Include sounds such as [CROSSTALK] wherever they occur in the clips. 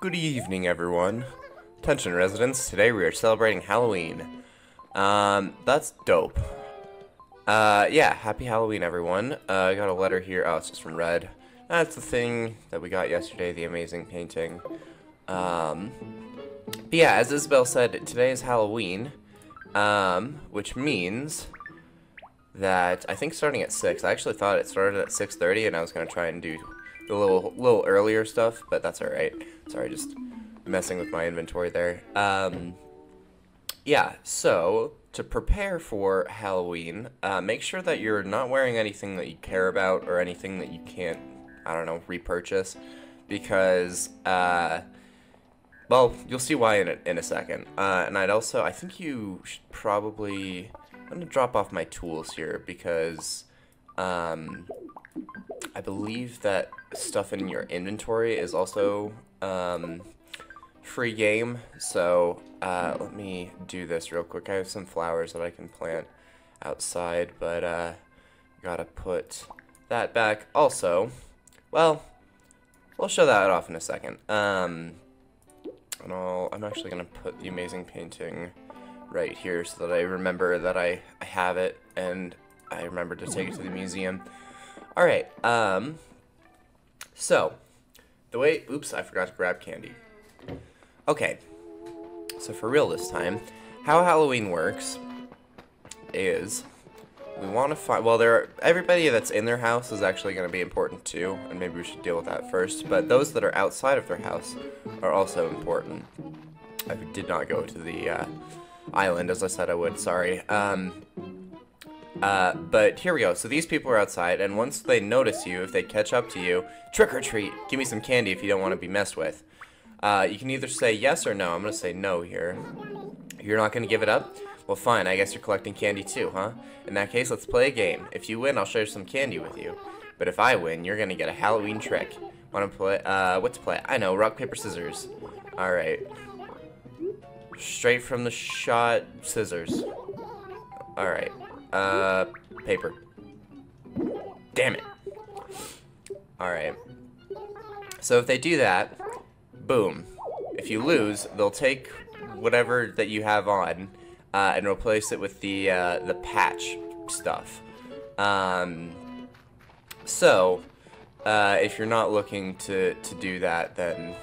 Good evening, everyone. Attention, residents. Today we are celebrating Halloween. Um, that's dope. Uh, yeah, happy Halloween, everyone. Uh, I got a letter here. Oh, it's just from Redd. That's the thing that we got yesterday, the amazing painting. Um, but yeah, as Isabelle said, today is Halloween, um, which means that I think starting at 6. I actually thought it started at 6.30 and I was going to try and do the little little earlier stuff, but that's alright. Sorry, just messing with my inventory there. Um, yeah, so to prepare for Halloween, uh, make sure that you're not wearing anything that you care about or anything that you can't, I don't know, repurchase, because, uh, well, you'll see why in a, in a second. Uh, and I'd also, I think you should probably, I'm going to drop off my tools here because, um, I believe that stuff in your inventory is also um, free game. So uh, let me do this real quick. I have some flowers that I can plant outside, but uh, gotta put that back. Also, well, we'll show that off in a second. Um, and I'll, I'm actually gonna put the amazing painting right here so that I remember that I, have it and I remember to take it to the museum. Alright, um, so, the way, oops, I forgot to grab candy. Okay, so for real this time, how Halloween works is we want to find, well, there are, everybody that's in their house is actually going to be important too, and maybe we should deal with that first, but those that are outside of their house are also important. I did not go to the uh, island as I said I would, sorry. Um, uh, but here we go. So these people are outside, and once they notice you, if they catch up to you, trick or treat, give me some candy if you don't want to be messed with. Uh, you can either say yes or no. I'm going to say no here. You're not going to give it up? Well, fine. I guess you're collecting candy too, huh? In that case, let's play a game. If you win, I'll share some candy with you. But if I win, you're going to get a Halloween trick. Want to play? Uh, what to play? I know. Rock, paper, scissors. All right. Straight from the shot, scissors. All right. Uh, paper. Damn it. Alright. So if they do that, boom. If you lose, they'll take whatever that you have on uh, and replace it with the, uh, the patch stuff. Um, so, uh, if you're not looking to, to do that, then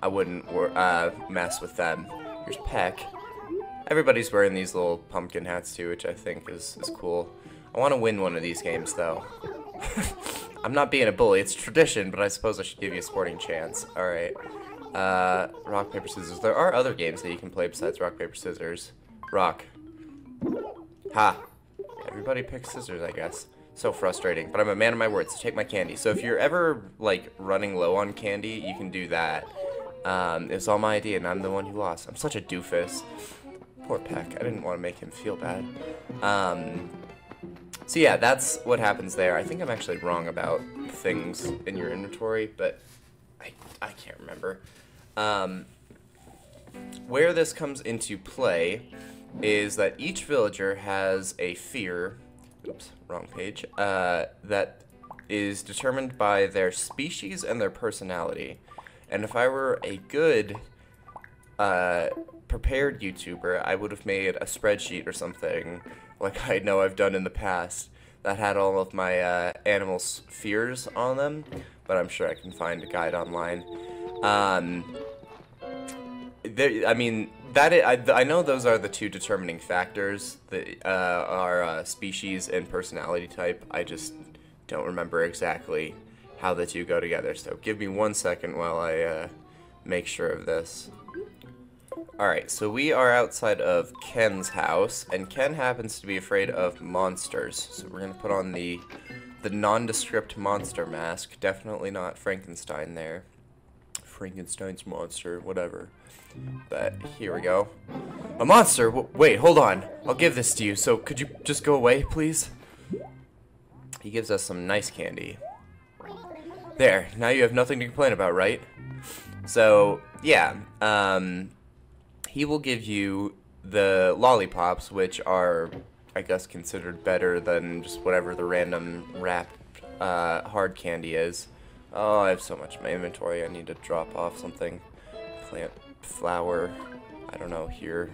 I wouldn't uh, mess with them. Here's Peck. Everybody's wearing these little pumpkin hats too, which I think is, is cool. I want to win one of these games though. [LAUGHS] I'm not being a bully, it's tradition, but I suppose I should give you a sporting chance. Alright. Uh, rock, paper, scissors. There are other games that you can play besides rock, paper, scissors. Rock. Ha. Everybody picks scissors, I guess. So frustrating, but I'm a man of my words, so take my candy. So if you're ever, like, running low on candy, you can do that. Um, it was all my idea, and I'm the one who lost. I'm such a doofus. Poor Peck. I didn't want to make him feel bad. Um, so yeah, that's what happens there. I think I'm actually wrong about things in your inventory, but I, I can't remember. Um, where this comes into play is that each villager has a fear, oops, wrong page, uh, that is determined by their species and their personality. And if I were a good uh, prepared YouTuber, I would have made a spreadsheet or something, like [LAUGHS] I know I've done in the past, that had all of my uh, animals' fears on them, but I'm sure I can find a guide online. Um, there, I mean, that is, I, I know those are the two determining factors that uh, are uh, species and personality type. I just don't remember exactly how the two go together. So give me one second while I uh, make sure of this. Alright, so we are outside of Ken's house, and Ken happens to be afraid of monsters. So we're going to put on the the nondescript monster mask. Definitely not Frankenstein there. Frankenstein's monster, whatever. But here we go. A monster? W wait, hold on. I'll give this to you, so could you just go away, please? He gives us some nice candy. There, now you have nothing to complain about, right? So, yeah, um, he will give you the lollipops, which are I guess, considered better than just whatever the random wrapped uh, hard candy is. Oh, I have so much in my inventory. I need to drop off something. Plant flower. I don't know, here.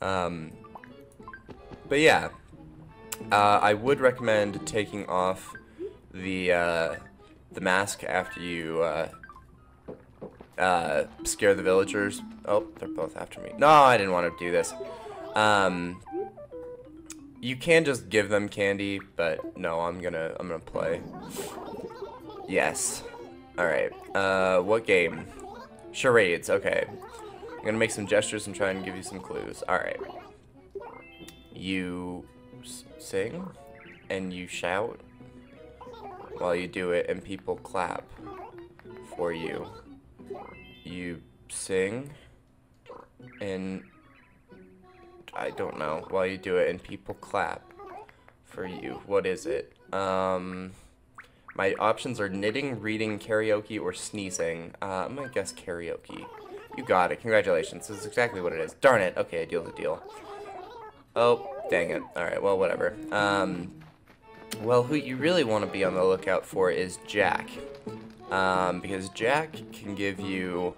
Um, but yeah, uh, I would recommend taking off the uh, the mask after you uh, uh, scare the villagers. Oh, they're both after me. No, I didn't want to do this. Um, you can just give them candy, but no, I'm gonna I'm gonna play. Yes. All right. Uh, what game? Charades. Okay. I'm gonna make some gestures and try and give you some clues. All right. You sing and you shout while you do it, and people clap for you. You sing and I don't know while you do it, and people clap for you. What is it? Um, my options are knitting, reading, karaoke, or sneezing. Uh, I'm gonna guess karaoke. You got it. Congratulations. This is exactly what it is. Darn it. Okay, deal the deal. Oh, dang it. Alright, well, whatever. Um, well, who you really want to be on the lookout for is Jack. Um, because Jack can give you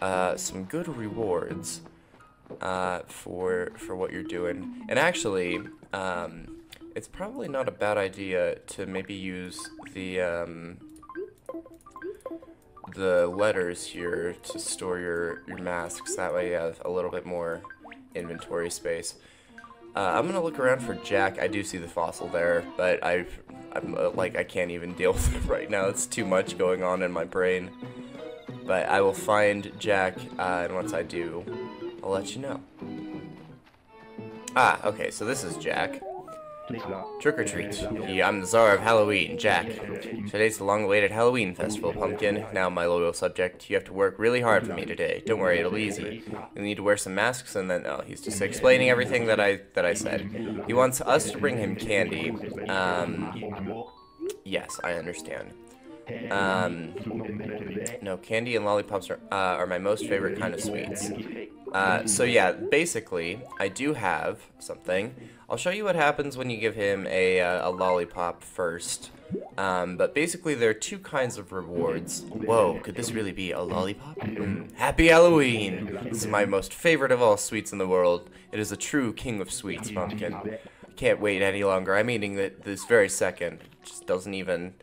uh, some good rewards uh, for for what you're doing. And actually, um, it's probably not a bad idea to maybe use the um, the letters here to store your your masks. That way, you have a little bit more inventory space. Uh, I'm gonna look around for Jack. I do see the fossil there, but I, I'm uh, like I can't even deal [LAUGHS] with it right now. It's too much going on in my brain. But I will find Jack, uh, and once I do, I'll let you know. Ah, okay, so this is Jack. Trick or treat. Yeah, I'm the czar of Halloween, Jack. Today's the long-awaited Halloween festival, Pumpkin. Now, my loyal subject, you have to work really hard for me today. Don't worry, it'll be easy. You'll need to wear some masks, and then, oh, he's just explaining everything that I that I said. He wants us to bring him candy. Um, yes, I understand. Um, no, candy and lollipops are, uh, are my most favorite kind of sweets. Uh, so yeah, basically, I do have something. I'll show you what happens when you give him a, uh, a lollipop first. Um, but basically, there are two kinds of rewards. Whoa, could this really be a lollipop? Happy Halloween! This is my most favorite of all sweets in the world. It is a true king of sweets, Pumpkin. Can't wait any longer. I'm eating it this very second. It Just doesn't even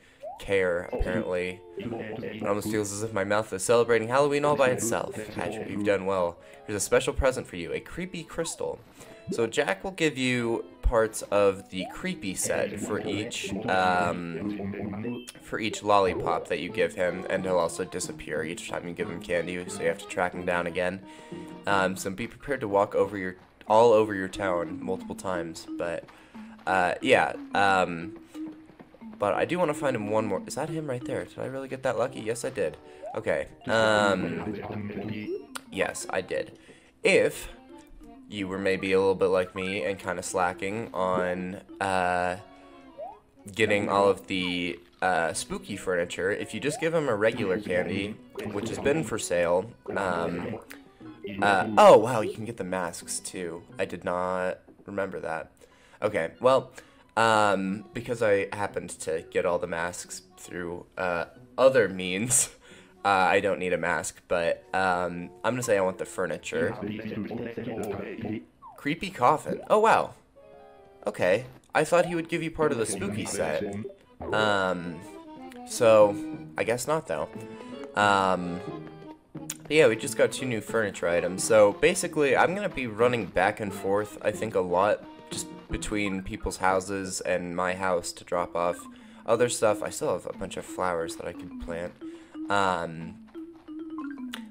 care, [LAUGHS] apparently. It almost feels as if my mouth is celebrating Halloween all by itself. Patrick, you've done well. Here's a special present for you, a creepy crystal. So Jack will give you parts of the creepy set for each um, for each lollipop that you give him, and he'll also disappear each time you give him candy, so you have to track him down again. Um, so be prepared to walk over your all over your town multiple times. But uh, yeah, um, but I do want to find him one more. Is that him right there? Did I really get that lucky? Yes, I did. Okay. Um, yes, I did. If you were maybe a little bit like me and kind of slacking on uh, getting all of the uh, spooky furniture, if you just give him a regular candy, which has been for sale, um, uh, oh wow, you can get the masks too. I did not remember that. Okay, well, um, because I happened to get all the masks through uh, other means, [LAUGHS] uh, I don't need a mask, but um, I'm gonna say I want the furniture. Creepy coffin. Oh, wow. Okay. I thought he would give you part of the spooky set. Um, so, I guess not, though. Um, yeah, we just got two new furniture items. So, basically, I'm gonna be running back and forth, I think, a lot, between people's houses and my house to drop off other stuff. I still have a bunch of flowers that I could plant. Um,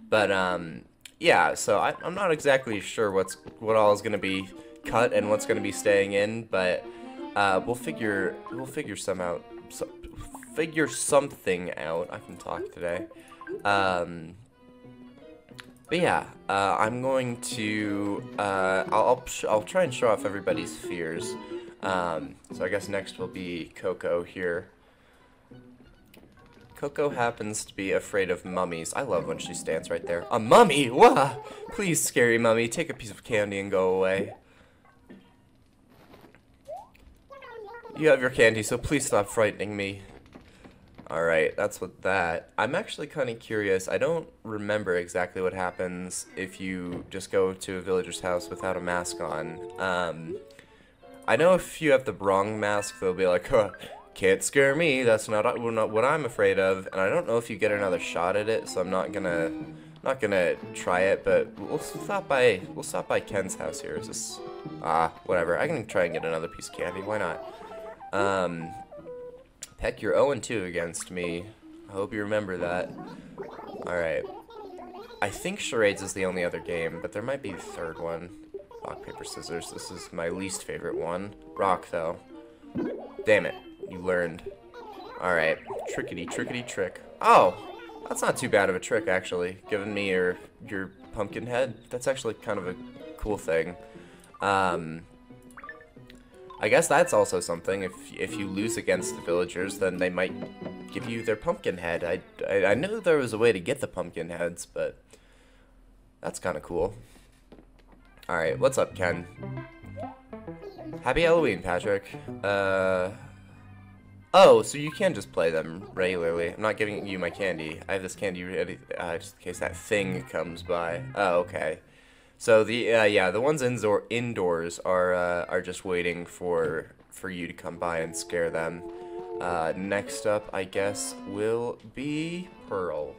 but um, yeah, so I, am not exactly sure what's what all is going to be cut and what's going to be staying in, but uh, we'll figure we'll figure some out. So, figure something out. I can talk today. Um, but yeah, uh, I'm going to uh, I'll I'll, I'll, try and show off everybody's fears. Um, so I guess next will be Coco here. Coco happens to be afraid of mummies. I love when she stands right there. A mummy? Wah! Please, scary mummy, take a piece of candy and go away. You have your candy, so please stop frightening me. Alright, that's what that. I'm actually kind of curious. I don't remember exactly what happens if you just go to a villager's house without a mask on. Um, I know if you have the wrong mask, they'll be like, huh, can't scare me, that's not, not what I'm afraid of. And I don't know if you get another shot at it, so I'm not gonna not gonna try it, but we'll stop by, we'll stop by Ken's house here. Is this, ah, whatever. I can try and get another piece of candy, why not? Um, Peck, you're 0-2 against me. I hope you remember that. Alright. I think charades is the only other game, but there might be a third one. Rock, paper, scissors. This is my least favorite one. Rock, though. Damn it. You learned. Alright. Trickety, trickety, trick. Oh! That's not too bad of a trick, actually. Giving me your, your pumpkin head. That's actually kind of a cool thing. Um, I guess that's also something. If if you lose against the villagers, then they might give you their pumpkin head. I, I, I knew there was a way to get the pumpkin heads, but that's kind of cool. Alright, what's up, Ken? Happy Halloween, Patrick. Uh... Oh, so you can just play them regularly. I'm not giving you my candy. I have this candy ready uh, just in case that thing comes by. Oh, okay. So the uh, yeah, the ones indoor indoors are uh, are just waiting for for you to come by and scare them. Uh, next up, I guess, will be Pearl.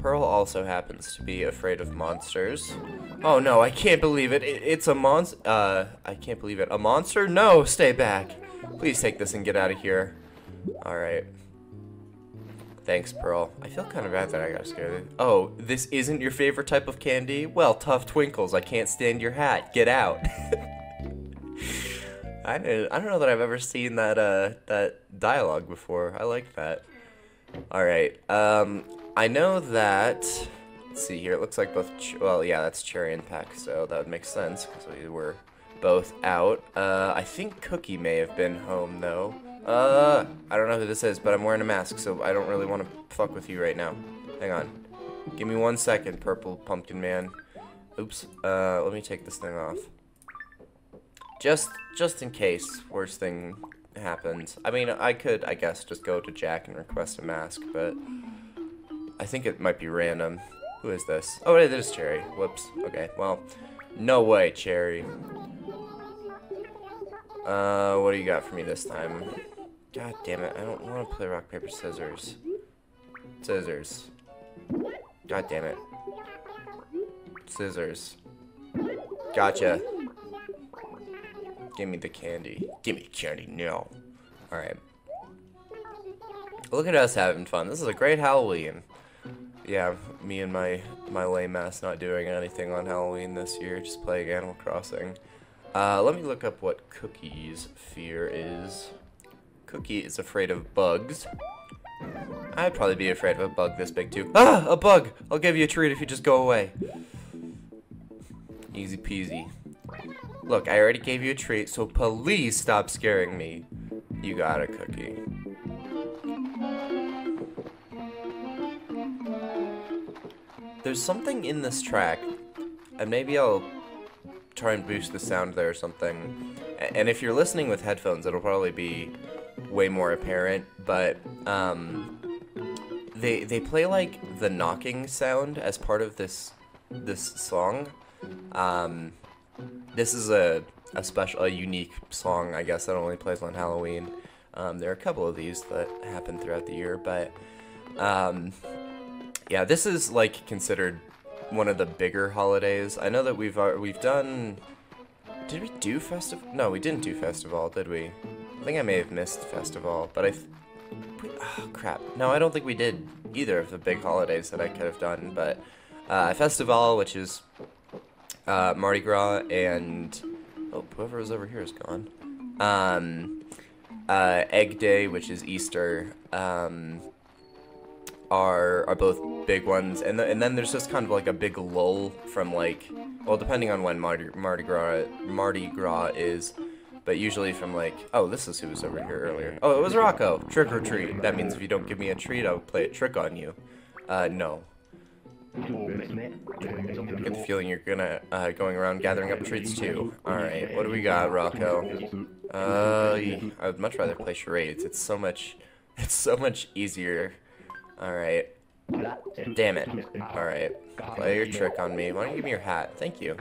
Pearl also happens to be afraid of monsters. Oh no, I can't believe it. it it's a monster. Uh, I can't believe it. A monster? No, stay back. Please take this and get out of here. All right. Thanks, Pearl. I feel kind of bad that I got scared. Oh, this isn't your favorite type of candy? Well, tough twinkles. I can't stand your hat. Get out. [LAUGHS] I don't, I don't know that I've ever seen that uh, that dialogue before. I like that. All right. Um, I know that. Let's see here. It looks like both. well, yeah, that's Cherry and Peck, so that would make sense because we were both out. Uh, I think Cookie may have been home though. Uh, I don't know who this is, but I'm wearing a mask, so I don't really want to fuck with you right now. Hang on. Give me one second, Purple Pumpkin Man. Oops. Uh, let me take this thing off. Just, just in case worst thing happens. I mean, I could, I guess, just go to Jack and request a mask, but I think it might be random. Who is this? Oh, it is Cherry. Whoops. Okay, well, no way, Cherry. Uh, what do you got for me this time? God damn it, I don't want to play rock, paper, scissors. Scissors. God damn it. Scissors. Gotcha. Give me the candy. Give me candy, no. Alright. Look at us having fun. This is a great Halloween. Yeah, me and my, my lame ass not doing anything on Halloween this year, just playing Animal Crossing. Uh, let me look up what Cookie's fear is. Cookie is afraid of bugs. I'd probably be afraid of a bug this big too. Ah, a bug! I'll give you a treat if you just go away. Easy peasy. Look, I already gave you a treat, so please stop scaring me. You got a cookie. There's something in this track, and maybe I'll try and boost the sound there or something. And if you're listening with headphones, it'll probably be way more apparent, but um, they they play like the knocking sound as part of this this song. Um, this is a a special, a unique song, I guess, that only plays on Halloween. Um, there are a couple of these that happen throughout the year, but um, yeah, this is like considered one of the bigger holidays. I know that we've uh, we've done. Did we do festival? No, we didn't do festival, did we? I think I may have missed festival, but I. Oh crap! No, I don't think we did either of the big holidays that I could have done. But uh, festival, which is uh, Mardi Gras, and oh, whoever was over here is gone. Um, uh, Egg Day, which is Easter. Um, are are both big ones, and the, and then there's just kind of like a big lull from like, well, depending on when Mardi, Mardi Gras Mardi Gras is, but usually from like, oh, this is who was over here earlier. Oh, it was Rocco. Trick or treat. That means if you don't give me a treat, I'll play a trick on you. Uh, no. Get the feeling you're gonna uh, going around gathering up treats too. All right, what do we got, Rocco? Uh, I would much rather play charades. It's so much, [LAUGHS] it's so much easier. All right. Damn it. Alright. Play your trick on me. Why don't you give me your hat? Thank you.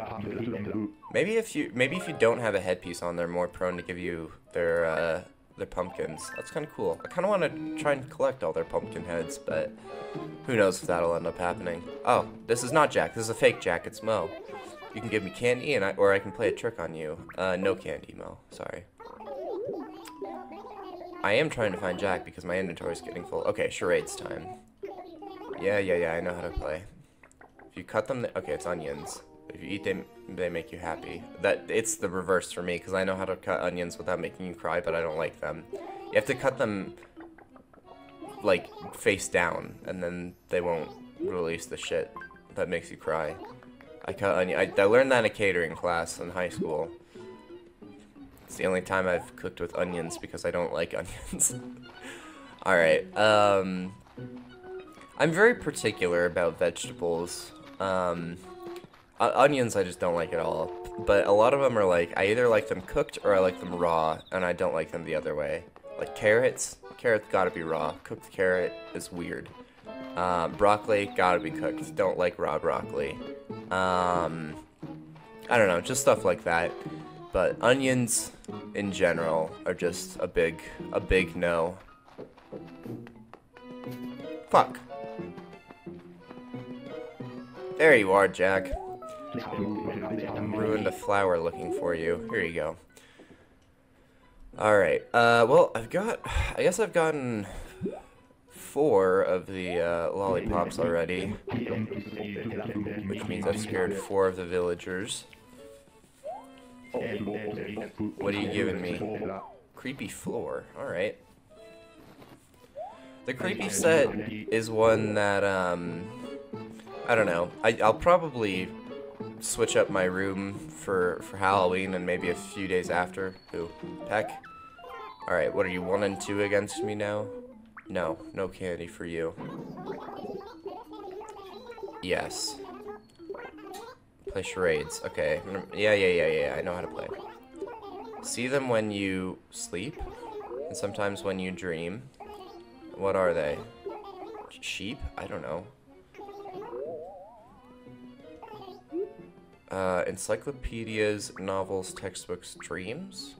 Maybe if you maybe if you don't have a headpiece on, they're more prone to give you their uh, their pumpkins. That's kind of cool. I kind of want to try and collect all their pumpkin heads, but who knows if that'll end up happening. Oh, this is not Jack. This is a fake Jack. It's Mo. You can give me candy, and I, or I can play a trick on you. Uh, no candy, Mo. Sorry. I am trying to find Jack because my inventory is getting full. Okay, charades time. Yeah, yeah, yeah, I know how to play. If you cut them, okay, it's onions. If you eat them, they make you happy. That It's the reverse for me, because I know how to cut onions without making you cry, but I don't like them. You have to cut them, like, face down, and then they won't release the shit that makes you cry. I cut onion. I, I learned that in a catering class in high school. It's the only time I've cooked with onions because I don't like [LAUGHS] onions. Alright, um... I'm very particular about vegetables. Um, onions I just don't like at all. But a lot of them are like, I either like them cooked or I like them raw, and I don't like them the other way. Like carrots, carrots gotta be raw. Cooked carrot is weird. Uh, broccoli, gotta be cooked. Don't like raw broccoli. Um, I don't know, just stuff like that. But onions, in general, are just a big, a big no. Fuck. There you are, Jack. Ruined a flower looking for you. Here you go. Alright, uh, well, I've got, I guess I've gotten four of the, uh, lollipops already. Which means I've scared four of the villagers. What are you giving me? Creepy floor, alright. The creepy set is one that, um, I don't know. I, I'll probably switch up my room for, for Halloween and maybe a few days after. Who? Peck? Alright, what are you, one and two against me now? No, no candy for you. Yes. Play charades. Okay. Yeah, yeah, yeah, yeah. I know how to play. See them when you sleep, and sometimes when you dream. What are they? Sheep? I don't know. Uh, encyclopedias, novels, textbooks, dreams?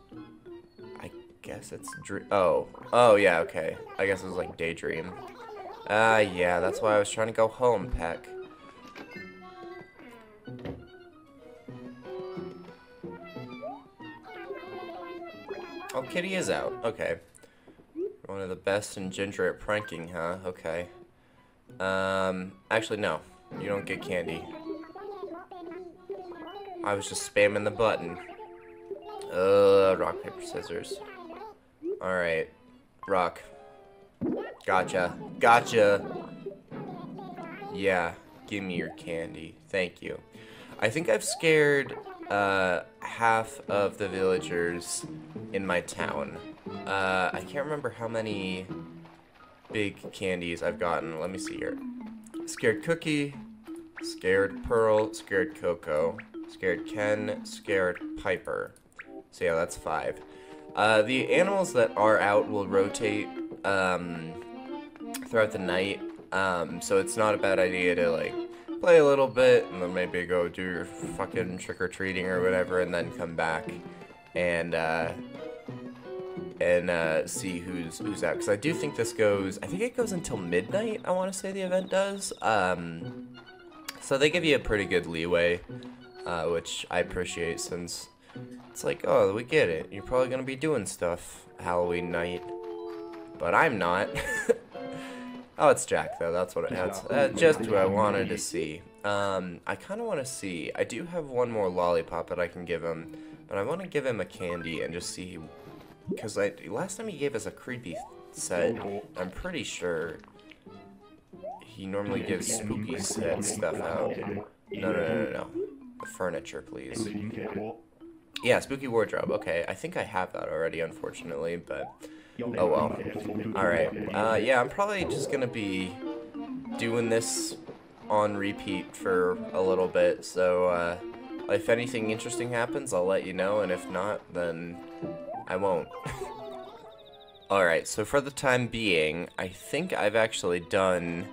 I guess it's dream. Oh. Oh, yeah, okay. I guess it was like daydream. Ah, uh, yeah, that's why I was trying to go home, Peck. Oh, Kitty is out. Okay. One of the best in Ginger at pranking, huh? Okay. Um, actually, no. You don't get candy. I was just spamming the button. Uh, rock, paper, scissors. Alright. Rock. Gotcha. Gotcha. Yeah. Give me your candy. Thank you. I think I've scared uh, half of the villagers in my town. Uh, I can't remember how many big candies I've gotten. Let me see here. Scared Cookie, Scared Pearl, Scared Coco, Scared Ken, Scared Piper. So yeah, that's five. Uh, the animals that are out will rotate um, throughout the night, um, so it's not a bad idea to like play a little bit and then maybe go do your fucking trick-or-treating or whatever and then come back and uh, and uh, see who's who's out because I do think this goes I think it goes until midnight I want to say the event does um, so they give you a pretty good leeway uh, which I appreciate since it's like, oh, we get it. You're probably going to be doing stuff Halloween night. But I'm not. [LAUGHS] oh, it's Jack, though. That's what it has. Uh, just what I wanted to see. Um, I kind of want to see. I do have one more lollipop that I can give him. But I want to give him a candy and just see. Because last time he gave us a creepy set, I'm pretty sure he normally gives spooky set stuff out. No, no, no, no, no The furniture, please. Yeah, spooky wardrobe. Okay, I think I have that already, unfortunately, but oh well. Alright, uh, yeah, I'm probably just gonna be doing this on repeat for a little bit, so uh, if anything interesting happens, I'll let you know, and if not, then I won't. [LAUGHS] Alright, so for the time being, I think I've actually done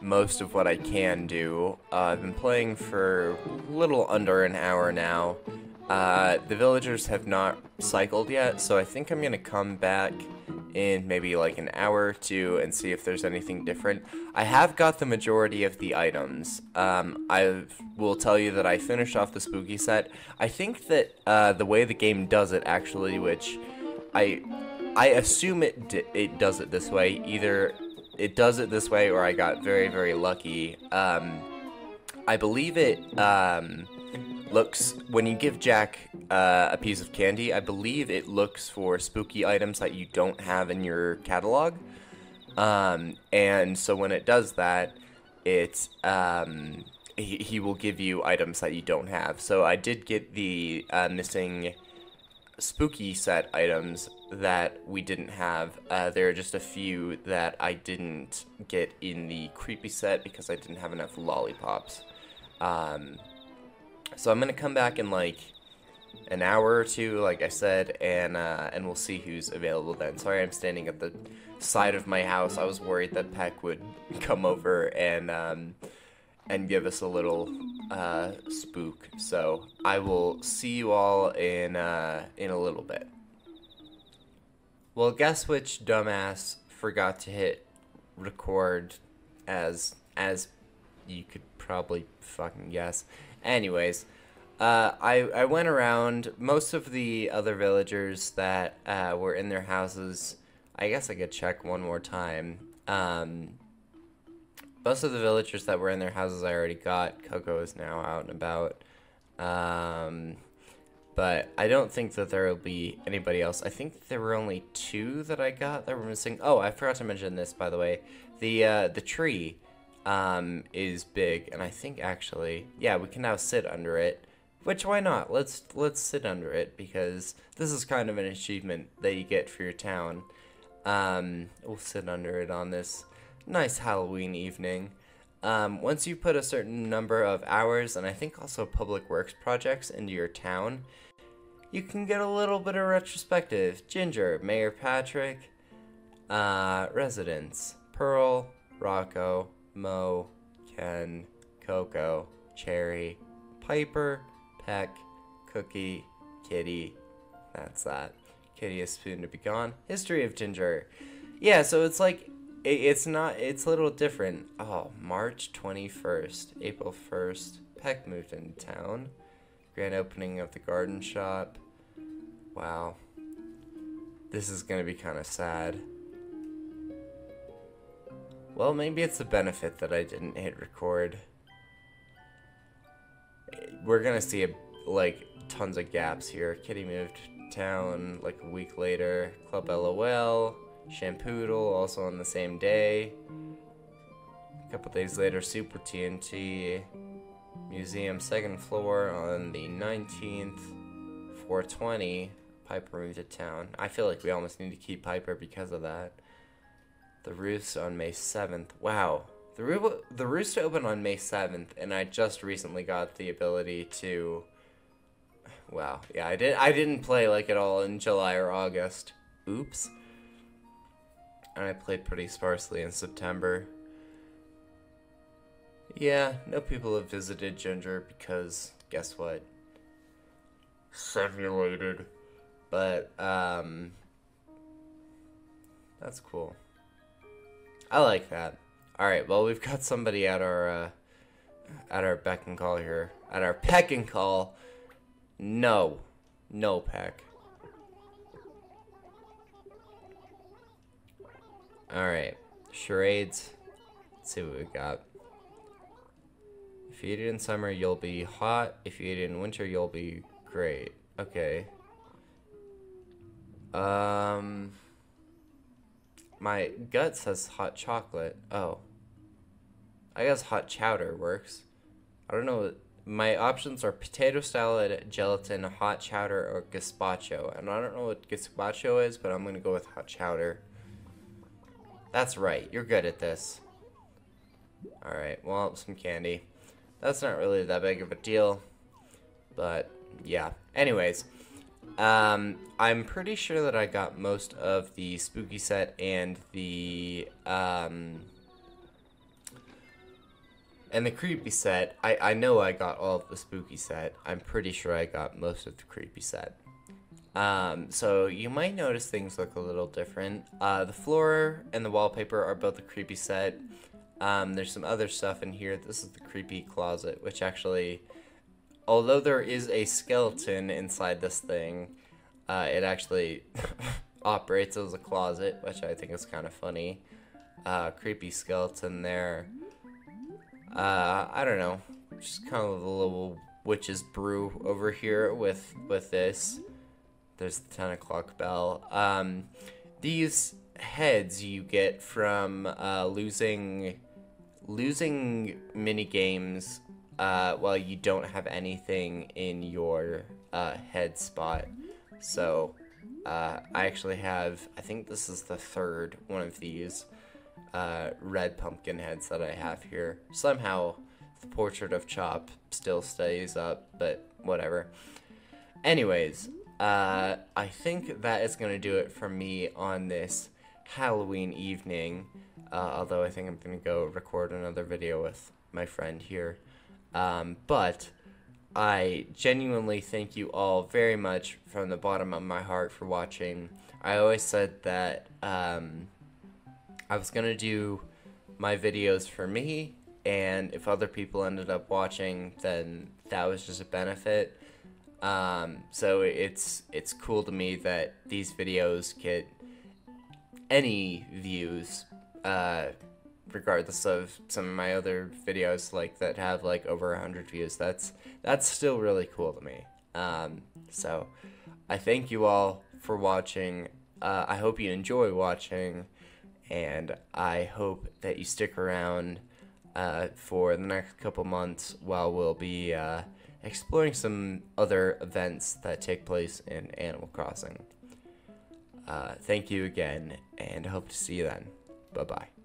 most of what I can do. Uh, I've been playing for a little under an hour now. Uh, the villagers have not cycled yet, so I think I'm going to come back in maybe like an hour or two and see if there's anything different. I have got the majority of the items. Um, I will tell you that I finished off the spooky set. I think that uh, the way the game does it actually, which I I assume it it does it this way. Either it does it this way or I got very very lucky. Um, I believe it um, looks when you give Jack uh, a piece of candy. I believe it looks for spooky items that you don't have in your catalog. Um, and so when it does that, it um, he, he will give you items that you don't have. So I did get the uh, missing spooky set items that we didn't have. Uh, there are just a few that I didn't get in the creepy set because I didn't have enough lollipops. Um, so I'm gonna come back in like an hour or two, like I said, and uh, and we'll see who's available then. Sorry, I'm standing at the side of my house. I was worried that Peck would [LAUGHS] come over and um, and give us a little uh, spook. So I will see you all in uh, in a little bit. Well, guess which dumbass forgot to hit record as as you could probably fucking guess. Anyways, uh, I I went around most of the other villagers that uh, were in their houses. I guess I could check one more time. Um, most of the villagers that were in their houses I already got. Coco is now out and about. Um, but I don't think that there will be anybody else. I think there were only two that I got that were missing. Oh, I forgot to mention this, by the way. The, uh, the tree um, is big, and I think actually, yeah, we can now sit under it. Which why not? Let's let's sit under it because this is kind of an achievement that you get for your town. Um, we'll sit under it on this nice Halloween evening. Um, once you put a certain number of hours and I think also public works projects into your town, you can get a little bit of retrospective. Ginger, Mayor Patrick, uh, residents, Pearl, Rocco, Mo, Ken, Coco, Cherry, Piper, Peck, Cookie, Kitty. That's that. Kitty is soon to be gone. History of Ginger. Yeah, so it's like it, it's not. It's a little different. Oh, March twenty first, April first. Peck moved into town. Grand opening of the garden shop. Wow. This is gonna be kind of sad. Well, maybe it's a benefit that I didn't hit record. We're gonna see a, like tons of gaps here. Kitty moved town like a week later. Club LOL. Shampoodle also on the same day. A couple days later, Super T&T. Museum second floor on the 19th. 420. Piper moved to town. I feel like we almost need to keep Piper because of that. The Roost on May 7th. Wow. The, Ro the Roost opened on May 7th, and I just recently got the ability to... Wow. Yeah, I, did, I didn't play like at all in July or August. Oops. And I played pretty sparsely in September. Yeah, no people have visited Ginger because, guess what? Simulated. But, um... That's cool. I like that. Alright, well, we've got somebody at our, uh, at our beck and call here. At our peck and call. No. No peck. Alright. Charades. Let's see what we got. If you eat it in summer, you'll be hot. If you eat it in winter, you'll be great. Okay. Um... My gut says hot chocolate. Oh. I guess hot chowder works. I don't know. My options are potato salad, gelatin, hot chowder, or gazpacho. And I don't know what gazpacho is, but I'm going to go with hot chowder. That's right. You're good at this. Alright, well, some candy. That's not really that big of a deal. But, yeah. Anyways, um, I'm pretty sure that I got most of the spooky set and the, um, and the creepy set. I, I know I got all of the spooky set. I'm pretty sure I got most of the creepy set. Um, so you might notice things look a little different. Uh, the floor and the wallpaper are both the creepy set. Um, there's some other stuff in here. This is the creepy closet, which actually, although there is a skeleton inside this thing, uh, it actually [LAUGHS] operates as a closet, which I think is kind of funny. Uh, creepy skeleton there. Uh, I don't know, just kind of a little witch's brew over here with with this. There's the 10 o'clock bell. Um, these heads you get from uh, losing losing mini games uh, while you don't have anything in your uh, head spot. So uh, I actually have, I think this is the third one of these uh, red pumpkin heads that I have here. Somehow the portrait of Chop still stays up, but whatever. Anyways, uh, I think that is going to do it for me on this Halloween evening. Uh, although I think I'm going to go record another video with my friend here. Um, but I genuinely thank you all very much from the bottom of my heart for watching. I always said that um, I was going to do my videos for me, and if other people ended up watching, then that was just a benefit. Um, so it's it's cool to me that these videos get any views, uh, regardless of some of my other videos like that have like over a hundred views. That's that's still really cool to me. Um, so I thank you all for watching. Uh, I hope you enjoy watching, and I hope that you stick around uh, for the next couple months while we'll be. Uh, exploring some other events that take place in Animal Crossing. Uh, thank you again, and hope to see you then. Bye bye.